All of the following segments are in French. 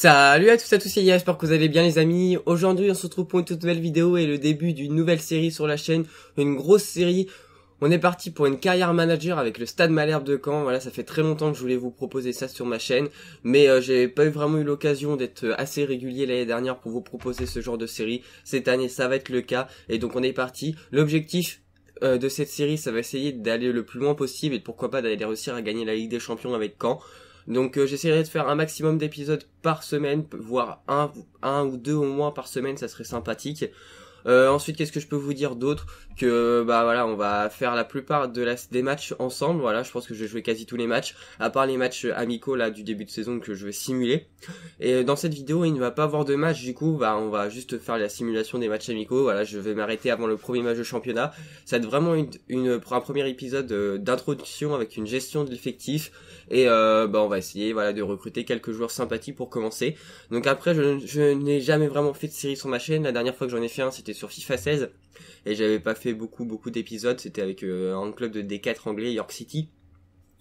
Salut à tous à tous, j'espère que vous allez bien les amis. Aujourd'hui on se retrouve pour une toute nouvelle vidéo et le début d'une nouvelle série sur la chaîne, une grosse série. On est parti pour une carrière manager avec le Stade Malherbe de Caen. Voilà, ça fait très longtemps que je voulais vous proposer ça sur ma chaîne, mais euh, j'ai pas eu vraiment eu l'occasion d'être assez régulier l'année dernière pour vous proposer ce genre de série. Cette année, ça va être le cas et donc on est parti. L'objectif euh, de cette série, ça va essayer d'aller le plus loin possible et pourquoi pas d'aller réussir à gagner la Ligue des Champions avec Caen. Donc euh, j'essaierai de faire un maximum d'épisodes par semaine, voire un, ou deux au moins par semaine, ça serait sympathique. Euh, ensuite, qu'est-ce que je peux vous dire d'autre? Que bah voilà, on va faire la plupart de des matchs ensemble. Voilà, je pense que je vais jouer quasi tous les matchs, à part les matchs amicaux là du début de saison que je vais simuler. Et dans cette vidéo, il ne va pas avoir de match. Du coup, bah on va juste faire la simulation des matchs amicaux. Voilà, je vais m'arrêter avant le premier match de championnat. Ça va être vraiment une, une un premier épisode euh, d'introduction avec une gestion de l'effectif. Et euh, bah on va essayer voilà de recruter quelques joueurs sympathiques pour commencer. Donc après, je, je n'ai jamais vraiment fait de série sur ma chaîne. La dernière fois que j'en ai fait un, c'était sur FIFA 16 et j'avais pas fait beaucoup beaucoup d'épisodes, c'était avec euh, un club de D4 anglais York City.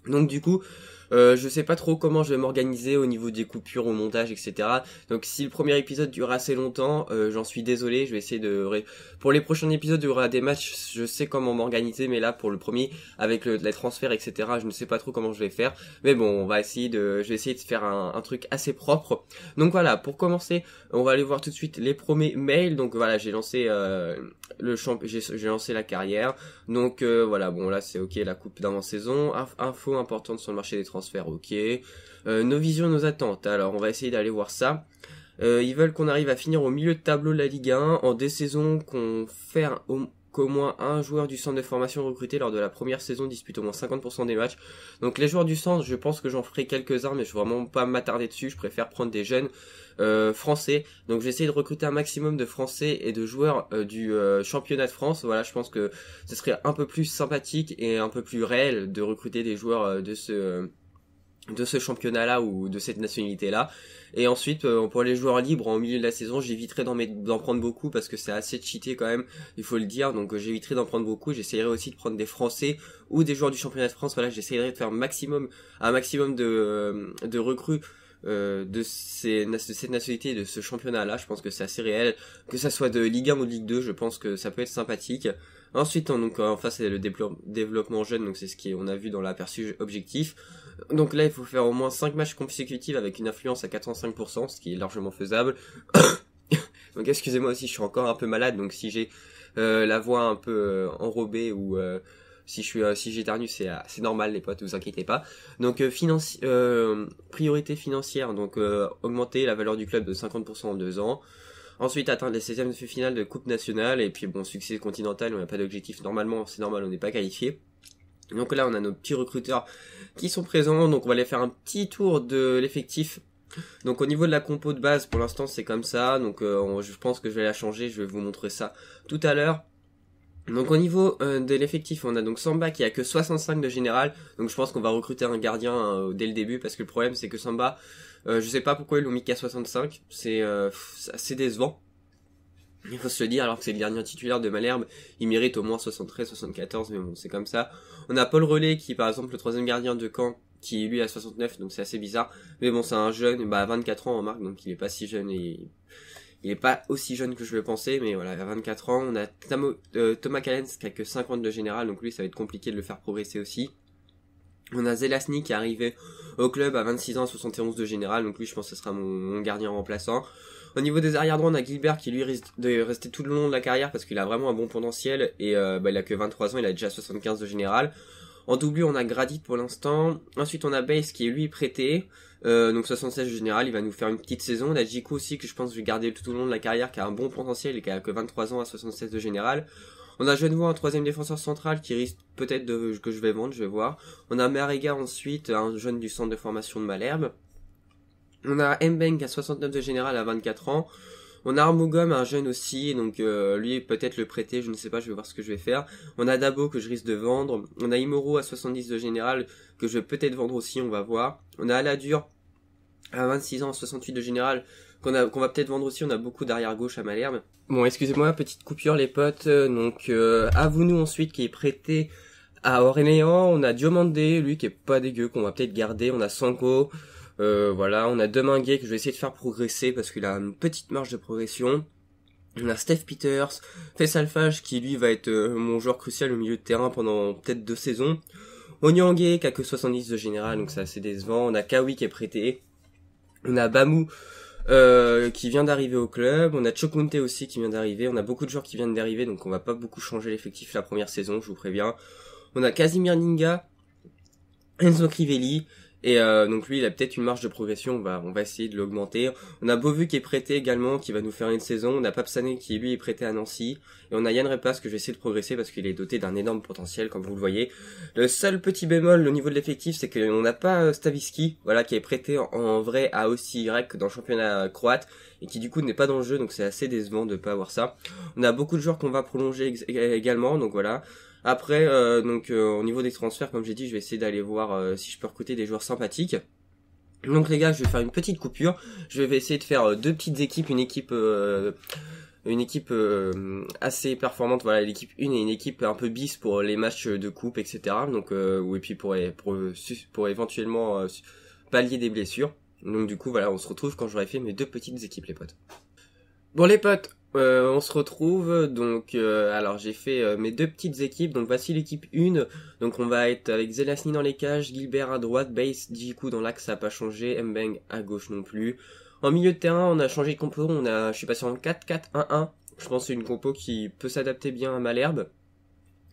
Donc du coup, euh, je sais pas trop comment je vais m'organiser au niveau des coupures, au montage, etc. Donc si le premier épisode dure assez longtemps, euh, j'en suis désolé. Je vais essayer de... Pour les prochains épisodes, il y aura des matchs, je sais comment m'organiser, mais là pour le premier, avec le, les transferts, etc., je ne sais pas trop comment je vais faire. Mais bon, on va essayer de... Je vais essayer de faire un, un truc assez propre. Donc voilà, pour commencer, on va aller voir tout de suite les premiers mails. Donc voilà, j'ai lancé euh, le champ, j'ai lancé la carrière. Donc euh, voilà, bon là c'est ok, la coupe d'avant-saison. Info importante sur le marché des transferts transfert, ok. Euh, nos visions, nos attentes. Alors, on va essayer d'aller voir ça. Euh, ils veulent qu'on arrive à finir au milieu de tableau de la Ligue 1 en des saisons qu'on fait qu'au moins un joueur du centre de formation recruté lors de la première saison dispute au moins 50% des matchs. Donc les joueurs du centre, je pense que j'en ferai quelques-uns, mais je vais vraiment pas m'attarder dessus. Je préfère prendre des jeunes euh, français. Donc j'ai essayé de recruter un maximum de français et de joueurs du championnat de France. Voilà, je pense que ce serait un peu plus sympathique et un peu plus réel de recruter des joueurs de ce de ce championnat-là ou de cette nationalité-là. Et ensuite, euh, pour les joueurs libres en milieu de la saison, j'éviterai d'en prendre beaucoup parce que c'est assez cheaté quand même, il faut le dire. Donc euh, j'éviterai d'en prendre beaucoup. J'essaierai aussi de prendre des Français ou des joueurs du championnat de France. Voilà, j'essaierai de faire maximum, un maximum de, euh, de recrues de, ces, de cette nationalité de ce championnat-là. Je pense que c'est assez réel. Que ça soit de Ligue 1 ou de Ligue 2, je pense que ça peut être sympathique. Ensuite, donc, en face, c'est le développement jeune, donc c'est ce qu'on a vu dans l'aperçu objectif. Donc là, il faut faire au moins 5 matchs consécutifs avec une influence à 85%, ce qui est largement faisable. donc excusez-moi aussi, je suis encore un peu malade, donc si j'ai euh, la voix un peu euh, enrobée ou euh, si je suis si j'éternue, c'est c'est normal les potes, vous inquiétez pas. Donc priorité financière, donc augmenter la valeur du club de 50% en 2 ans. Ensuite, atteindre les 16e de finale de Coupe nationale. Et puis, bon, succès continental, on n'a pas d'objectif. Normalement, c'est normal, on n'est pas qualifié. Donc là, on a nos petits recruteurs qui sont présents. Donc on va aller faire un petit tour de l'effectif. Donc au niveau de la compo de base, pour l'instant c'est comme ça. Donc euh, je pense que je vais la changer. Je vais vous montrer ça tout à l'heure. Donc au niveau euh, de l'effectif, on a donc Samba qui a que 65 de général. Donc je pense qu'on va recruter un gardien euh, dès le début parce que le problème c'est que Samba, je sais pas pourquoi ils l'ont mis qu'à 65. C'est assez décevant. Il faut se le dire, alors que c'est le gardien titulaire de Malherbe, il mérite au moins 73, 74, mais bon, c'est comme ça. On a Paul Relais, qui est par exemple le troisième gardien de Caen, qui lui a 69, donc c'est assez bizarre. Mais bon, c'est un jeune, bah 24 ans en marque, donc il est pas si jeune et il est pas aussi jeune que je le pensais, mais voilà, à 24 ans. On a euh, Thomas Callens qui a que 50 de général, donc lui ça va être compliqué de le faire progresser aussi. On a Zelasny qui est arrivé au club à 26 ans, 71 de général, donc lui je pense que ce sera mon gardien remplaçant. Au niveau des arrière droits, on a Gilbert qui lui risque de rester tout le long de la carrière parce qu'il a vraiment un bon potentiel et euh, bah, il a que 23 ans, il a déjà 75 de général. En double, on a Gradit pour l'instant. Ensuite, on a Base qui est lui prêté. Euh, donc 76 de général, il va nous faire une petite saison. On a Jiku aussi que je pense que je vais garder tout au long de la carrière, qui a un bon potentiel et qui a que 23 ans à 76 de général. On a Genevois, un troisième défenseur central qui risque peut-être de, que je vais vendre, je vais voir. On a Marega ensuite, un jeune du centre de formation de Malherbe. On a Mbeng à 69 de général à 24 ans. On a Armogom, un jeune aussi, donc euh, lui peut-être le prêter, je ne sais pas, je vais voir ce que je vais faire. On a Dabo que je risque de vendre. On a Imoro à 70 de général que je vais peut-être vendre aussi, on va voir. On a Aladur à 26 ans, 68 de général qu'on va peut-être vendre aussi. On a beaucoup d'arrière gauche à Malherbe. Bon, excusez-moi, petite coupure les potes. Donc euh, à vous nous ensuite qui est prêté à Orléans. On a Diomandé, lui qui est pas dégueu, qu'on va peut-être garder. On a Sanko. Euh, voilà, on a Deminguet que je vais essayer de faire progresser parce qu'il a une petite marge de progression. On a Steph Peters, Fessalfage qui lui va être euh, mon joueur crucial au milieu de terrain pendant peut-être deux saisons. Onyangé qui a que 70 de général donc c'est assez décevant. On a Kawi qui est prêté. On a Bamou euh, qui vient d'arriver au club. On a Chokunte aussi qui vient d'arriver. On a beaucoup de joueurs qui viennent d'arriver, donc on va pas beaucoup changer l'effectif la première saison, je vous préviens. On a Casimir Ninga, Enzo Crivelli, et euh, donc lui, il a peut-être une marge de progression, on va, on va essayer de l'augmenter. On a Beauvu qui est prêté également, qui va nous faire une saison. On a Papsané qui lui est prêté à Nancy. Et on a Yann Repas que je vais essayer de progresser parce qu'il est doté d'un énorme potentiel, comme vous le voyez. Le seul petit bémol au niveau de l'effectif, c'est qu'on n'a pas euh, Stavisky, voilà, qui est prêté en, vrai à aussi Y dans le championnat croate et qui du coup n'est pas dans le jeu, donc c'est assez décevant de pas avoir ça. On a beaucoup de joueurs qu'on va prolonger également, donc voilà. Après, euh, donc euh, au niveau des transferts, comme j'ai dit, je vais essayer d'aller voir euh, si je peux recruter des joueurs sympathiques. Donc les gars, je vais faire une petite coupure. Je vais essayer de faire deux petites équipes, une équipe une équipe assez performante, voilà, l'équipe 1 et une équipe un peu bis pour les matchs de coupe, etc. Donc ou et puis pour pour, pour éventuellement pallier des blessures. Donc du coup voilà, on se retrouve quand j'aurai fait mes deux petites équipes les potes. Bon les potes, euh, on se retrouve donc euh, alors j'ai fait euh, mes deux petites équipes. Donc voici l'équipe 1 donc on va être avec Zelasny dans les cages, Gilbert à droite, Base, Jiku dans l'axe. Ça n'a pas changé, Mbeng à gauche non plus. En milieu de terrain on a changé de compo, on a je suis passé en 4-4-1-1. Je pense que c'est une compo qui peut s'adapter bien à Malherbe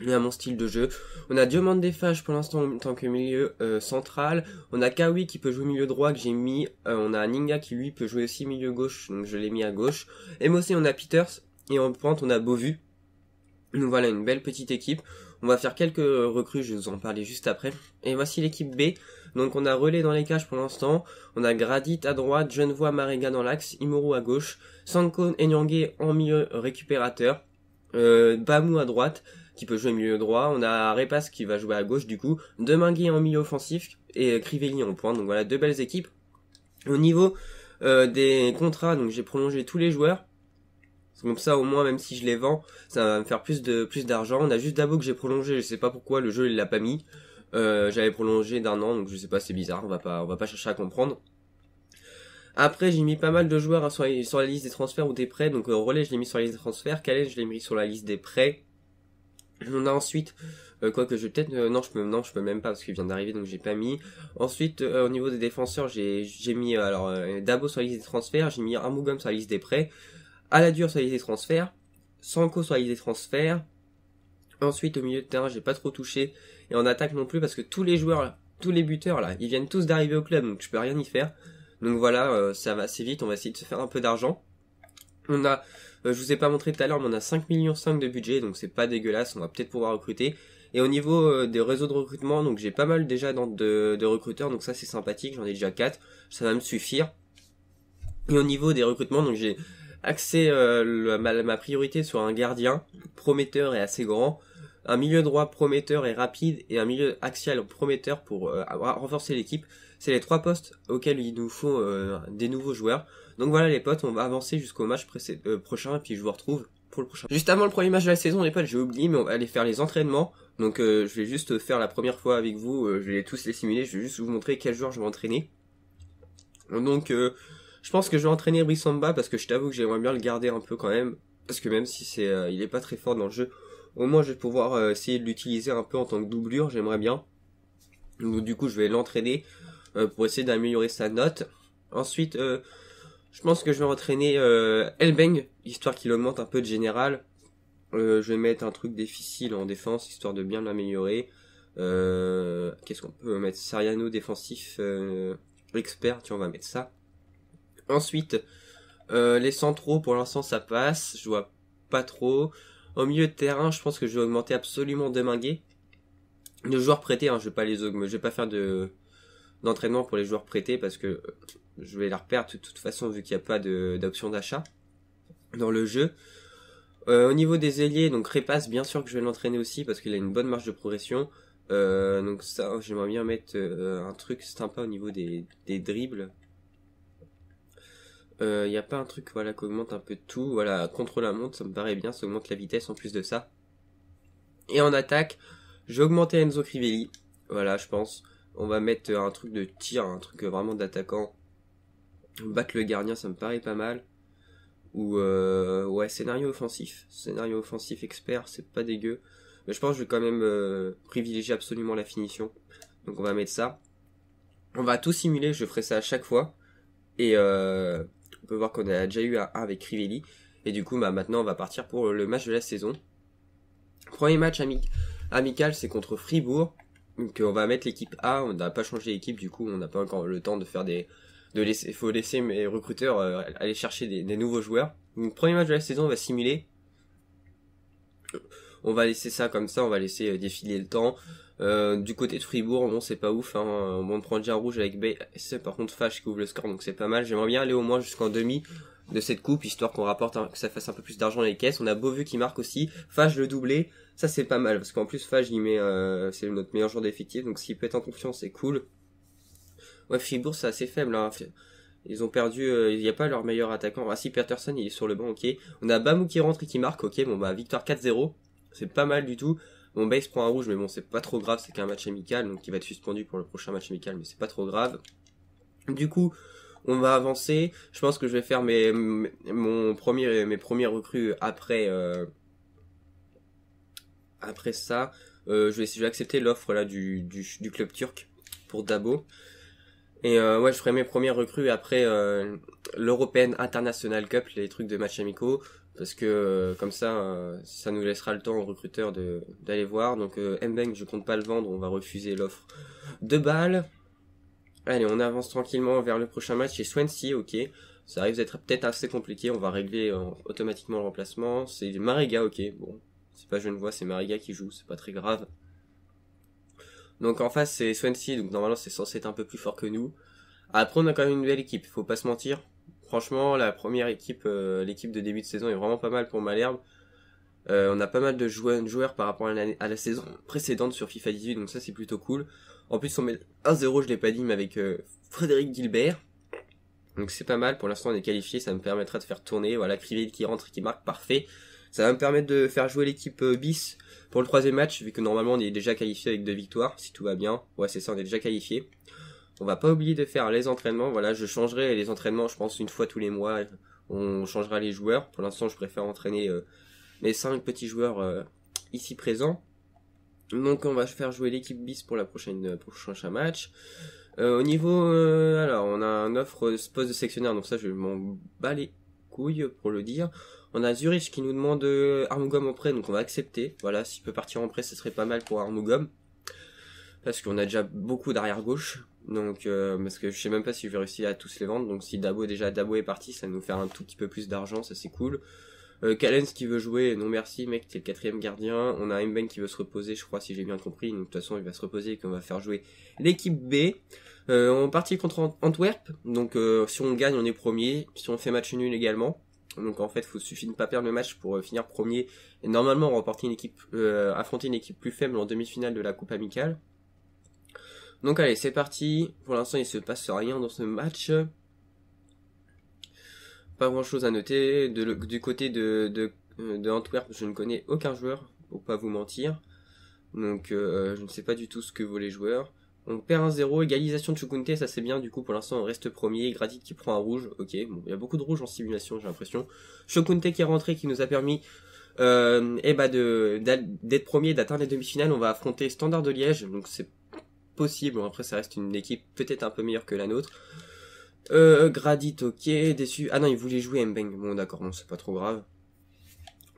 à mon style de jeu. On a Diamant des pour l'instant en tant que milieu euh, central. On a Kawi qui peut jouer milieu droit que j'ai mis. Euh, on a Ninga qui lui peut jouer aussi milieu gauche, donc je l'ai mis à gauche. Aussi on a Peters. Et en pointe on a Beauvu. Donc voilà une belle petite équipe. On va faire quelques recrues, je vais vous en parler juste après. Et voici l'équipe B. Donc on a Relais dans les cages pour l'instant. On a Gradit à droite, Genevois Marega dans l'axe, Imoru à gauche, Sankon et en milieu récupérateur, euh, Bamou à droite, qui peut jouer milieu droit. On a Repas qui va jouer à gauche du coup. Demingui en milieu offensif et Crivelli en point. Donc voilà, deux belles équipes. Au niveau euh, des contrats, donc j'ai prolongé tous les joueurs. Comme ça, au moins, même si je les vends, ça va me faire plus de plus d'argent. On a juste Dabo que j'ai prolongé. Je sais pas pourquoi le jeu il l'a pas mis. Euh, J'avais prolongé d'un an, donc je sais pas, c'est bizarre. On va pas on va pas chercher à comprendre. Après, j'ai mis pas mal de joueurs sur, la liste des transferts ou des prêts. Donc, euh, Relais, je l'ai mis sur la liste des transferts. Calais, je l'ai mis sur la liste des prêts. On a ensuite, euh, quoi que je peut-être, euh, non je peux, non je peux même pas parce qu'il vient d'arriver donc j'ai pas mis. Ensuite euh, au niveau des défenseurs j'ai j'ai mis alors Dabo sur la liste des transferts, j'ai mis Armougom sur la liste des prêts, Aladur sur la liste des transferts, Sanko sur la liste des transferts. Ensuite au milieu de terrain j'ai pas trop touché et en attaque non plus parce que tous les joueurs, tous les buteurs là, ils viennent tous d'arriver au club donc je peux rien y faire. Donc voilà, ça va assez vite, on va essayer de se faire un peu d'argent. On a euh, je vous ai pas montré tout à l'heure, mais on a 5 millions 5 de budget, donc c'est pas dégueulasse, on va peut-être pouvoir recruter. Et au niveau euh, des réseaux de recrutement, donc j'ai pas mal déjà de, de recruteurs, donc ça c'est sympathique, j'en ai déjà 4, ça va me suffire. Et au niveau des recrutements, donc j'ai axé euh, ma, priorité sur un gardien prometteur et assez grand, un milieu droit prometteur et rapide et un milieu axial prometteur pour renforcer l'équipe. C'est les trois postes auxquels il nous faut des nouveaux joueurs. Donc voilà les potes, on va avancer jusqu'au match euh, prochain et puis je vous retrouve pour le prochain. Juste avant le premier match de la saison, les potes, j'ai oublié, mais on va aller faire les entraînements. Donc euh, je vais juste faire la première fois avec vous, euh, je vais tous les simuler, je vais juste vous montrer quel joueur je vais entraîner. Donc je pense que je vais entraîner Brissamba parce que je t'avoue que j'aimerais bien le garder un peu quand même. Parce que même si c'est il est pas très fort dans le jeu, au moins je vais pouvoir essayer de l'utiliser un peu en tant que doublure, j'aimerais bien. Donc du coup je vais l'entraîner pour essayer d'améliorer sa note. Ensuite je pense que je vais entraîner euh, Elbeng, histoire qu'il augmente un peu de général. Euh, je vais mettre un truc difficile en défense, histoire de bien l'améliorer. Euh, Qu'est-ce qu'on peut mettre? Sariano défensif euh, expert, tiens on va mettre ça. Ensuite, euh, les centraux pour l'instant ça passe, je vois pas trop. Au milieu de terrain, je pense que je vais augmenter absolument Deminguet. Les joueurs prêtés, hein, je vais pas les augmenter, je vais pas faire de d'entraînement pour les joueurs prêtés parce que je vais la reperdre de toute façon vu qu'il n'y a pas d'option d'achat dans le jeu. Euh, au niveau des ailiers, donc Repasse, bien sûr que je vais l'entraîner aussi parce qu'il a une bonne marge de progression. Euh, donc ça, j'aimerais bien mettre euh, un truc sympa au niveau des dribbles. Il n'y a pas un truc voilà qui augmente un peu tout. Voilà, contre la montre, ça me paraît bien, ça augmente la vitesse en plus de ça. Et en attaque, je vais augmenter Enzo Crivelli. Voilà, je pense. On va mettre un truc de tir, un truc vraiment d'attaquant. Battre le gardien, ça me paraît pas mal. Ou euh, ouais, scénario offensif. Scénario offensif expert, c'est pas dégueu. Mais je pense que je vais quand même euh, privilégier absolument la finition. Donc on va mettre ça. On va tout simuler, je ferai ça à chaque fois. Et euh, on peut voir qu'on a déjà eu un avec Crivelli. Et du coup, bah, maintenant on va partir pour le match de la saison. Premier match amical, c'est contre Fribourg. Donc on va mettre l'équipe A, on n'a pas changé l'équipe, du coup on n'a pas encore le temps de faire des... De laisser, faut laisser mes recruteurs euh, aller chercher des, nouveaux joueurs. Donc premier match de la saison, on va simuler. On va laisser ça comme ça, on va laisser euh, défiler le temps. Euh, du côté de Fribourg, bon c'est pas ouf, on prend déjà rouge avec B, c'est par contre Fâche qui ouvre le score, donc c'est pas mal. J'aimerais bien aller au moins jusqu'en demi de cette coupe, histoire qu'on rapporte, que ça fasse un peu plus d'argent dans les caisses. On a Beauvu qui marque aussi, Fage le doublé, ça c'est pas mal, parce qu'en plus Fage il met, euh, c'est notre meilleur joueur d'effectif, donc s'il peut être en confiance c'est cool. Ouais, Fribourg c'est assez faible, hein. Ils ont perdu, euh, il n'y a pas leur meilleur attaquant. Ah si, Peterson il est sur le banc, ok. On a Bamou qui rentre et qui marque, ok. Bon bah victoire 4-0, c'est pas mal du tout. Bon base prend un rouge, mais bon c'est pas trop grave, c'est qu'un match amical, donc il va être suspendu pour le prochain match amical, mais c'est pas trop grave. Du coup, on va avancer. Je pense que je vais faire mes, mon premier, mes premiers recrues après, euh, après ça. Euh, je, vais, je vais accepter l'offre là du, du, du, club turc pour Dabo. Et euh, ouais, je ferai mes premières recrues après euh, l'European International Cup, les trucs de match amicaux, parce que euh, comme ça, euh, ça nous laissera le temps aux recruteurs d'aller voir. Donc euh, Mbeng, je compte pas le vendre, on va refuser l'offre de balles. Allez, on avance tranquillement vers le prochain match. C'est Swansea, ok. Ça arrive d'être peut-être assez compliqué. On va régler automatiquement le remplacement. C'est Mariga, ok. Bon, c'est pas Genevois, c'est Mariga qui joue. C'est pas très grave. Donc en face, c'est Swansea. Donc normalement, c'est censé être un peu plus fort que nous. Après, on a quand même une belle équipe. Faut pas se mentir. Franchement, la première équipe, euh, l'équipe de début de saison est vraiment pas mal pour Malherbe. Euh, on a pas mal de joueurs, par rapport à la, saison précédente sur FIFA 18, donc ça c'est plutôt cool. En plus, on met 1-0, je l'ai pas dit, mais avec euh, Frédéric Gilbert. Donc c'est pas mal, pour l'instant on est qualifié, ça me permettra de faire tourner, voilà, Crivel qui rentre et qui marque, parfait. Ça va me permettre de faire jouer l'équipe bis pour le troisième match, vu que normalement on est déjà qualifié avec deux victoires, si tout va bien. Ouais c'est ça, on est déjà qualifié. On va pas oublier de faire les entraînements, voilà, je changerai les entraînements je pense une fois tous les mois, on changera les joueurs. Pour l'instant je préfère entraîner euh, mes cinq petits joueurs ici présents. Donc on va faire jouer l'équipe bis pour la prochaine prochain match. Euh, au niveau, euh, alors on a un offre poste de sectionnaire, donc ça je m'en bats les couilles pour le dire. On a Zurich qui nous demande euh, Armugom en prêt, donc on va accepter. Voilà, s'il peut partir en prêt, ce serait pas mal pour Armugom. Parce qu'on a déjà beaucoup d'arrière gauche. Donc, euh, parce que je sais même pas si je vais réussir à tous les vendre. Donc si Dabo, déjà Dabo est parti, ça va nous faire un tout petit peu plus d'argent, ça c'est cool. Euh, qui veut jouer, non merci mec, t'es le quatrième gardien. On a Mben qui veut se reposer, je crois si j'ai bien compris. Donc de toute façon il va se reposer et qu'on va faire jouer l'équipe B. Euh, on partit contre Antwerp, donc euh, si on gagne on est premier, si on fait match nul également. Donc en fait, il suffit de ne pas perdre le match pour euh, finir premier. Et normalement, remporter une équipe, affronter une équipe plus faible en demi-finale de la Coupe amicale. Donc allez, c'est parti. Pour l'instant, il se passe rien dans ce match. Pas grand chose à noter. du côté de, de, Antwerp, je ne connais aucun joueur, pour pas vous mentir. Donc euh, je ne sais pas du tout ce que vaut les joueurs. On perd un 0, égalisation de Chukunte, ça c'est bien, du coup pour l'instant on reste premier, Gradit qui prend un rouge, ok, il y a beaucoup de rouge en simulation j'ai l'impression. Chukunte qui est rentré, qui nous a permis euh, eh de d'être premier, d'atteindre les demi-finales, on va affronter Standard de Liège, donc c'est possible, après ça reste une équipe peut-être un peu meilleure que la nôtre. Euh, Gradit, ok, déçu. Ah non, il voulait jouer Mbeng. Bon, d'accord, non, c'est pas trop grave.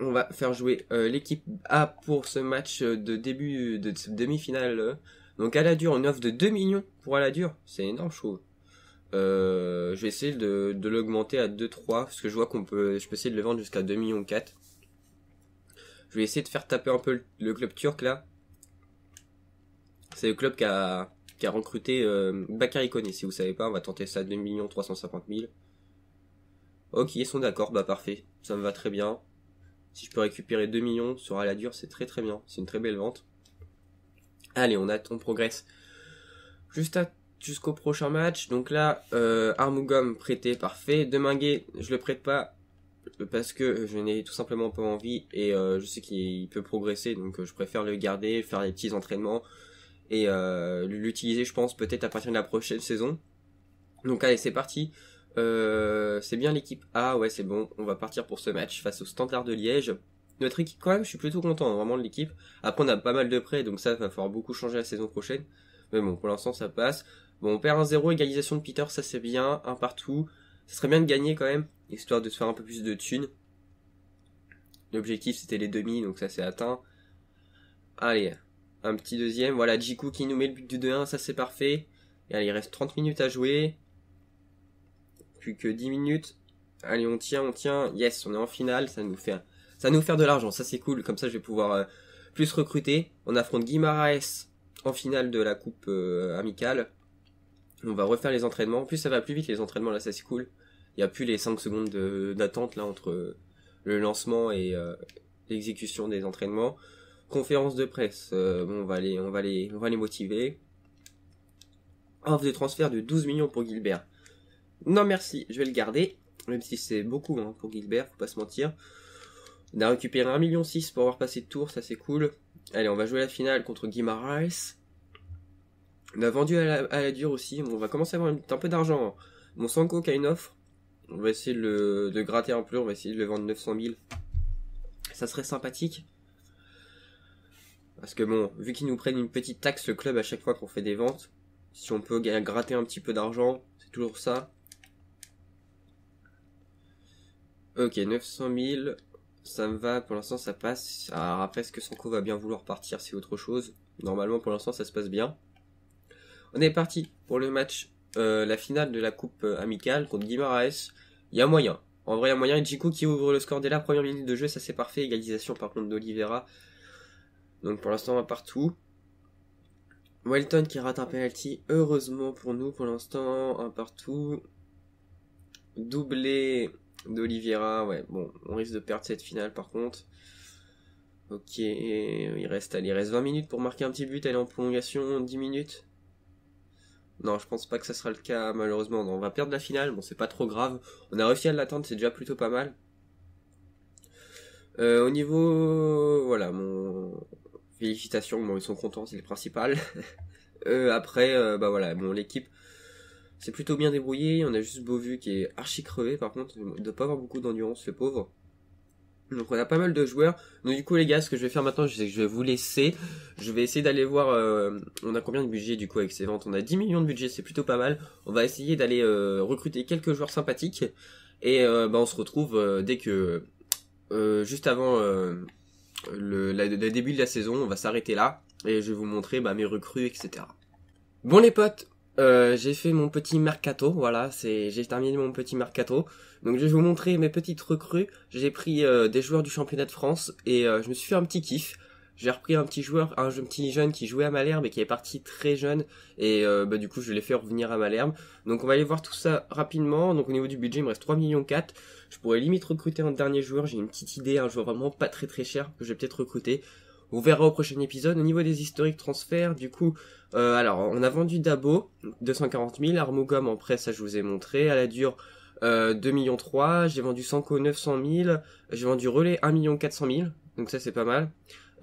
On va faire jouer euh, l'équipe A pour ce match de début de demi-finale. Donc à la dure, offre de 2 millions pour à la dure. C'est énorme, je trouve. Euh, je vais essayer de, l'augmenter à 2-3, parce que je vois qu'on peut, je peux essayer de le vendre jusqu'à 2 millions 4. Je vais essayer de faire taper un peu le club turc là. C'est le club qui a, recruté euh, Bakary Kone. Si vous savez pas, on va tenter ça à 2 350 000. Ok, ils sont d'accord, bah parfait. Ça me va très bien. Si je peux récupérer 2 millions sur Aladur, c'est très très bien. C'est une très belle vente. Allez, on, progresse. Juste jusqu'au prochain match. Donc là, euh, Armugom prêté, parfait. Deminguet, je le prête pas parce que je n'ai tout simplement pas envie et euh, je sais qu'il peut progresser donc euh, je préfère le garder, faire les petits entraînements et l'utiliser, je pense, peut-être à partir de la prochaine saison. Donc allez, c'est parti. c'est bien l'équipe A, ouais c'est bon, on va partir pour ce match face au Standard de Liège. Notre équipe quand même, je suis plutôt content vraiment de l'équipe. Après on a pas mal de prêts, donc ça va falloir beaucoup changer la saison prochaine. Mais bon, pour l'instant ça passe. Bon, on perd un 0, égalisation de Peter, ça c'est bien, un partout. Ça serait bien de gagner quand même, histoire de se faire un peu plus de thunes. L'objectif c'était les demi, donc ça c'est atteint. Allez, un petit deuxième. Voilà, Jiku qui nous met le but du 2-1, ça c'est parfait. Et allez, il reste 30 minutes à jouer. Plus que 10 minutes. Allez, on tient, on tient. Yes, on est en finale, ça nous fait, ça nous faire de l'argent, ça c'est cool. Comme ça, je vais pouvoir euh, plus recruter. On affronte Guimaraes en finale de la coupe euh, amicale. On va refaire les entraînements. En plus, ça va plus vite les entraînements là, ça c'est cool. Il n'y a plus les 5 secondes d'attente là entre le lancement et euh, l'exécution des entraînements. Conférence de presse, euh, bon, on va les, on va les, on va les motiver. Offre de transfert de 12 millions pour Gilbert. Non merci, je vais le garder, même si c'est beaucoup hein, pour Gilbert, faut pas se mentir. On a récupéré 1,6 million pour avoir passé de tour, ça c'est cool. Allez, on va jouer la finale contre Guimaraes. On a vendu à la, dure aussi. on va commencer à avoir un, peu d'argent. Mon Sanko qui a une offre. On va essayer de, de gratter un peu. On va essayer de le vendre 900 000. Ça serait sympathique. Parce que bon, vu qu'ils nous prennent une petite taxe le club à chaque fois qu'on fait des ventes, si on peut gratter un petit peu d'argent, c'est toujours ça. Ok, 900 000, ça me va, pour l'instant ça passe. Alors après, est-ce que Sanko va bien vouloir partir, c'est autre chose. Normalement, pour l'instant, ça se passe bien. On est parti pour le match, euh, la finale de la coupe euh, amicale contre Guimaraes. Il y a moyen. En vrai, il y a moyen. Jiku qui ouvre le score dès la première minute de jeu, ça c'est parfait. Égalisation par contre d'Olivera. Donc pour l'instant, on va partout. Welton qui rate un penalty. Heureusement pour nous, pour l'instant, un partout. Doublé d'Oliveira. Ouais, bon, on risque de perdre cette finale par contre. Ok, il reste, il reste 20 minutes pour marquer un petit but. Elle est en prolongation, 10 minutes. Non, je pense pas que ça sera le cas, malheureusement. on va perdre la finale. Bon, c'est pas trop grave. On a réussi à l'attendre, c'est déjà plutôt pas mal. Euh, au niveau, voilà, mon félicitations, bon, ils sont contents, c'est le principal. euh, après, euh, bah voilà, bon, l'équipe c'est plutôt bien débrouillé. On a juste Beauvu qui est archi crevé, par contre, doit pas avoir beaucoup d'endurance, le pauvre. Donc on a pas mal de joueurs. Donc du coup les gars, ce que je vais faire maintenant, je sais que je vais vous laisser. Je vais essayer d'aller voir. Euh, on a combien de budget du coup avec ces ventes? On a 10 millions de budget, c'est plutôt pas mal. On va essayer d'aller euh, recruter quelques joueurs sympathiques. Et euh, bah, on se retrouve dès que juste avant le, début de la saison, on va s'arrêter là et je vais vous montrer bah, mes recrues, etc. Bon les potes, euh, j'ai fait mon petit mercato, voilà, c'est j'ai terminé mon petit mercato. Donc je vais vous montrer mes petites recrues. J'ai pris euh, des joueurs du championnat de France et euh, je me suis fait un petit kiff. J'ai repris un petit joueur, un, petit jeune qui jouait à Malherbe et qui est parti très jeune et bah, du coup je l'ai fait revenir à Malherbe. Donc on va aller voir tout ça rapidement. Donc au niveau du budget il me reste 3 millions 4. Je pourrais limite recruter un dernier joueur, j'ai une petite idée, un joueur vraiment pas très très cher que je vais peut-être recruter. On verra au prochain épisode. Au niveau des historiques transferts, du coup, euh, alors on a vendu Dabo 240 000, Armugom en presse, ça je vous ai montré, à la dure euh, 2 millions 3, j'ai vendu Sanko 900 000, j'ai vendu Relais 1 million 400 000, donc ça c'est pas mal.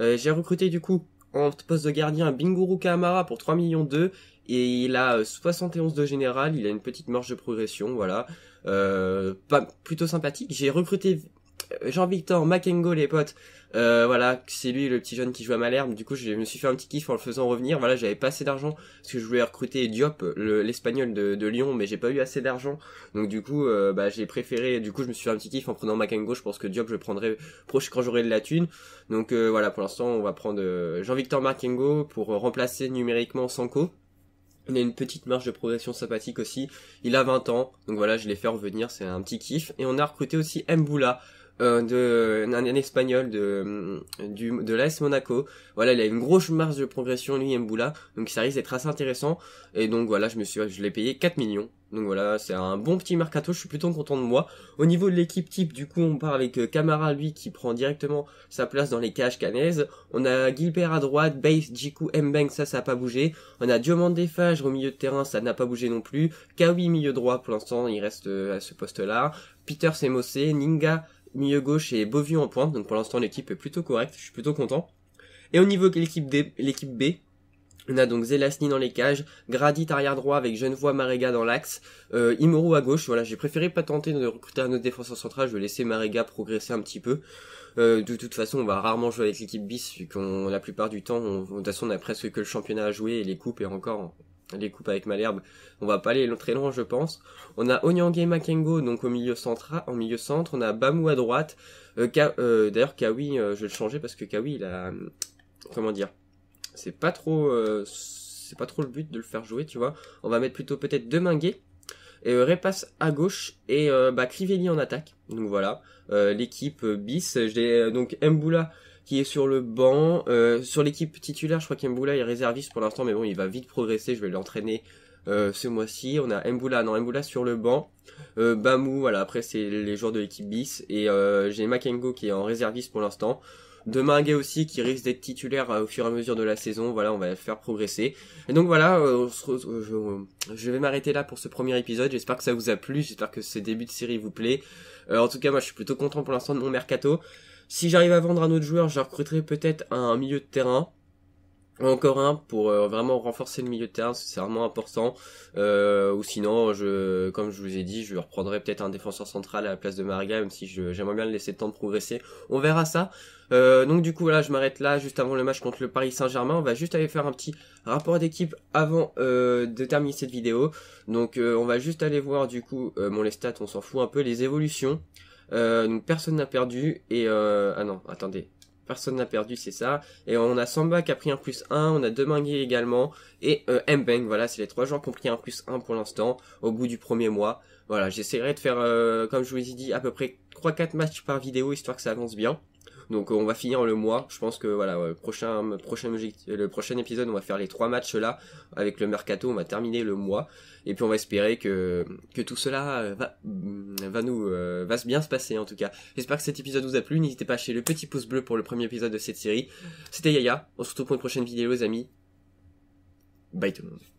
Euh, j'ai recruté du coup en poste de gardien Binguru Kamara pour 3 millions 2 et il a 71 de général, il a une petite marge de progression, voilà. Euh, pas, plutôt sympathique. J'ai recruté Jean-Victor Makengo les potes euh, voilà c'est lui le petit jeune qui joue à Malherbe. Du coup je me suis fait un petit kiff en le faisant revenir. Voilà j'avais pas assez d'argent parce que je voulais recruter Diop l'espagnol de, Lyon mais j'ai pas eu assez d'argent. Donc du coup euh, bah j'ai préféré du coup je me suis fait un petit kiff en prenant Makengo. Je pense que Diop je le prendrai proche quand j'aurai de la thune. Donc euh, voilà pour l'instant on va prendre Jean-Victor Makengo pour remplacer numériquement Sanko. Il a une petite marge de progression sympathique aussi. Il a 20 ans, donc voilà, je l'ai fait revenir, c'est un petit kiff. Et on a recruté aussi Mboula, euh, de un, espagnol de du de l'AS Monaco. Voilà, il a une grosse marge de progression lui Mboula, donc ça risque d'être assez intéressant. Et donc voilà, je me suis je l'ai payé 4 millions. Donc voilà, c'est un bon petit mercato, je suis plutôt content de moi. Au niveau de l'équipe type, du coup, on part avec euh, Camara, lui, qui prend directement sa place dans les cages canaises. On a Gilbert à droite, Base, Jiku, Mbang, ça, ça a pas bougé. On a Diomande Fage au milieu de terrain, ça n'a pas bougé non plus. Kawi, milieu droit, pour l'instant, il reste euh, à ce poste-là. Peter Semosé, Ninga, milieu gauche et Beauvue en pointe. Donc pour l'instant l'équipe est plutôt correcte, je suis plutôt content. Et au niveau de l'équipe l'équipe B, On a donc Zelastny dans les cages, Gradit arrière droit avec Genevois Marega dans l'axe, euh, Imoru à gauche. Voilà, j'ai préféré pas tenter de recruter un autre défenseur central, je vais laisser Marega progresser un petit peu. Euh, de toute façon, on va rarement jouer avec l'équipe bis, vu qu'on la plupart du temps, on, de toute façon, on a presque que le championnat à jouer et les coupes et encore les coupes avec Malherbe, on va pas aller très loin, je pense. On a Onyangue Makengo donc au milieu central, en milieu centre. On a Bamou à droite. Euh, euh, D'ailleurs, Kawi, euh, je vais le changer parce que Kawi, il a, comment dire, c'est pas trop, c'est pas trop le but de le faire jouer, tu vois. On va mettre plutôt peut-être Deminguet et repasse à gauche et bah, Crivelli en attaque. Donc voilà, l'équipe bis. J'ai donc Mboula qui est sur le banc. sur l'équipe titulaire, je crois qu'Mboula est réserviste pour l'instant, mais bon, il va vite progresser. Je vais l'entraîner ce mois-ci. On a Mboula, non Mboula sur le banc. Bamou, voilà. Après c'est les joueurs de l'équipe bis et j'ai Makengo qui est en réserviste pour l'instant de aussi qui risque d'être titulaire euh, au fur et à mesure de la saison. Voilà, on va le faire progresser. Et donc voilà, euh, je, vais m'arrêter là pour ce premier épisode. J'espère que ça vous a plu, j'espère que ce début de série vous plaît. Euh, en tout cas, moi je suis plutôt content pour l'instant de mon mercato. Si j'arrive à vendre un autre joueur, je recruterai peut-être un milieu de terrain. Encore un pour vraiment renforcer le milieu de terrain, c'est vraiment important. ou sinon, comme je vous ai dit, je reprendrai peut-être un défenseur central à la place de Mariga, même si j'aimerais bien le laisser le temps de progresser. On verra ça. Euh, donc du coup là je m'arrête là juste avant le match contre le Paris Saint-Germain. On va juste aller faire un petit rapport d'équipe avant euh, de terminer cette vidéo. Donc euh, on va juste aller voir du coup mon les stats, on s'en fout un peu, les évolutions. Donc personne n'a perdu et ah non attendez personne n'a perdu, c'est ça. Et on a Samba qui a pris un plus 1, on a Deminguet également, et euh, Mbeng, voilà, c'est les trois joueurs qui ont pris un plus 1 pour l'instant, au bout du premier mois. Voilà, j'essaierai de faire, comme je vous ai dit, à peu près 3-4 matchs par vidéo, histoire que ça avance bien. Donc on va finir le mois. Je pense que voilà, le prochain, le prochain épisode, on va faire les trois matchs là avec le mercato. On va terminer le mois et puis on va espérer que que tout cela euh, va va nous euh, va bien se passer en tout cas. J'espère que cet épisode vous a plu. N'hésitez pas à lâcher le petit pouce bleu pour le premier épisode de cette série. C'était Yaya. On se retrouve pour une prochaine vidéo, les amis. Bye tout le monde.